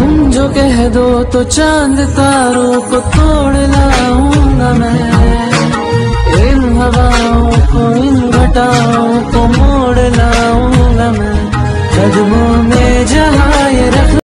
तुम जो कह दो तो चाँद तारों को तोड़ लाऊँगा मैं। इन हवाओं को, इन घटाओं को मोड़ लाऊँगा मैं। कदमों में जा